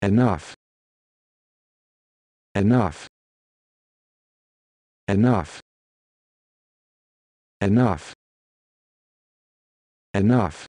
Enough. Enough. Enough. Enough. Enough.